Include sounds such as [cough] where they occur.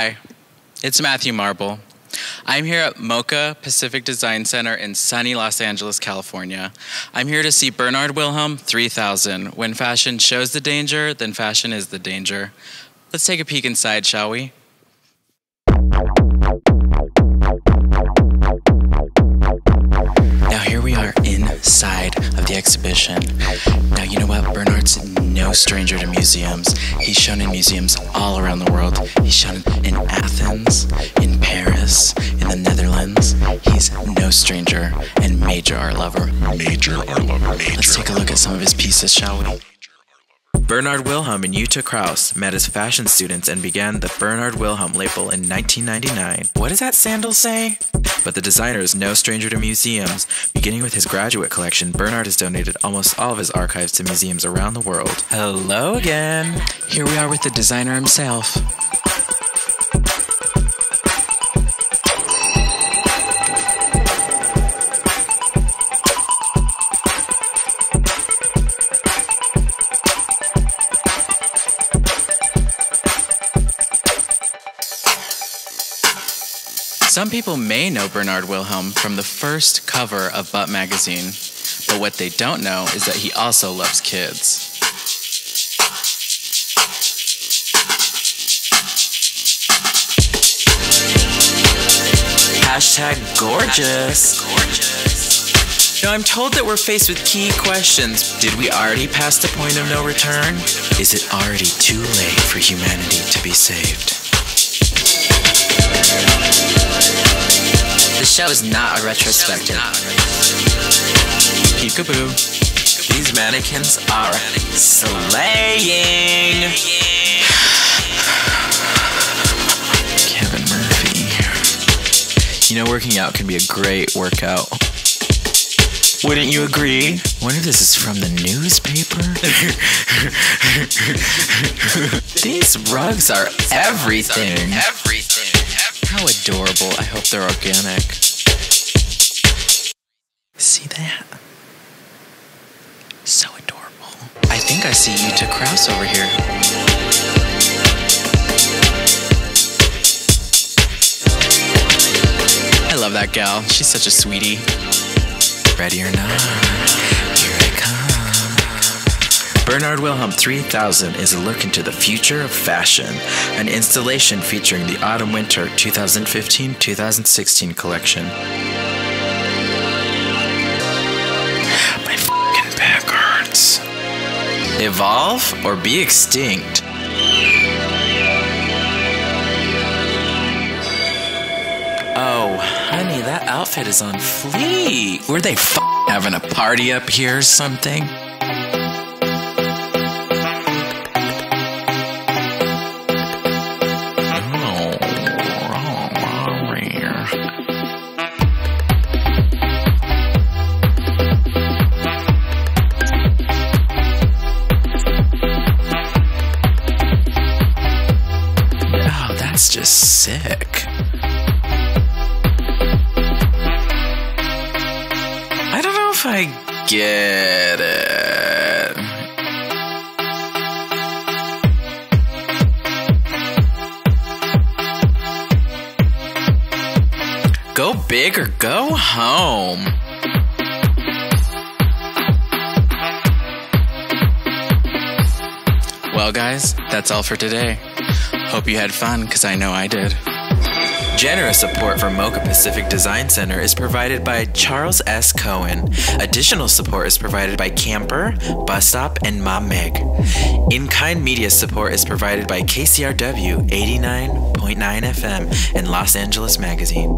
Hi, it's Matthew Marble. I'm here at MoCA Pacific Design Center in sunny Los Angeles, California. I'm here to see Bernhard Willhelm 3000. When fashion shows the danger, then fashion is the danger. Let's take a peek inside, shall we? Exhibition. Now, you know what? Bernhard's no stranger to museums. He's shown in museums all around the world. He's shown in Athens, in Paris, in the Netherlands. He's no stranger and major art lover. Major art lover. Major. Let's take a look at some of his pieces, shall we? Bernhard Willhelm and Jutta Kraus met as fashion students and began the Bernhard Willhelm label in 1999. What does that sandal say? But the designer is no stranger to museums. Beginning with his graduate collection, Bernhard has donated almost all of his archives to museums around the world. Hello again. Here we are with the designer himself. Some people may know Bernhard Willhelm from the first cover of Butt magazine, but what they don't know is that he also loves kids. Hashtag gorgeous. Now, I'm told that we're faced with key questions. Did we already pass the point of no return? Is it already too late for humanity to be saved? Show is not a retrospective. Peekaboo. These mannequins are slaying. Kevin Murphy. You know, working out can be a great workout. Wouldn't you agree? Wonder if this is from the newspaper? [laughs] These rugs are everything. Everything. How adorable. I hope they're organic. See that? So adorable. I think I see Jutta Kraus over here. I love that gal. She's such a sweetie. Ready or not, here I come. Bernhard Willhelm 3000 is a look into the future of fashion, an installation featuring the Autumn Winter 2015 2016 collection. Evolve or be extinct? Oh, honey, that outfit is on fleek. Were they f- having a party up here or something? Oh, oh sick. I don't know if I get it. Go big or go home. Well, guys, that's all for today. Hope you had fun, because I know I did. Generous support for MoCA Pacific Design Center is provided by Charles S. Cohen. Additional support is provided by Camper, Bus Stop, and Mom Meg. In kind media support is provided by KCRW 89.9 FM and Los Angeles Magazine.